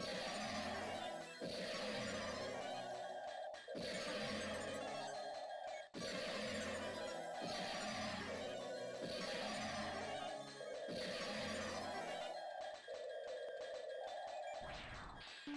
Yeah.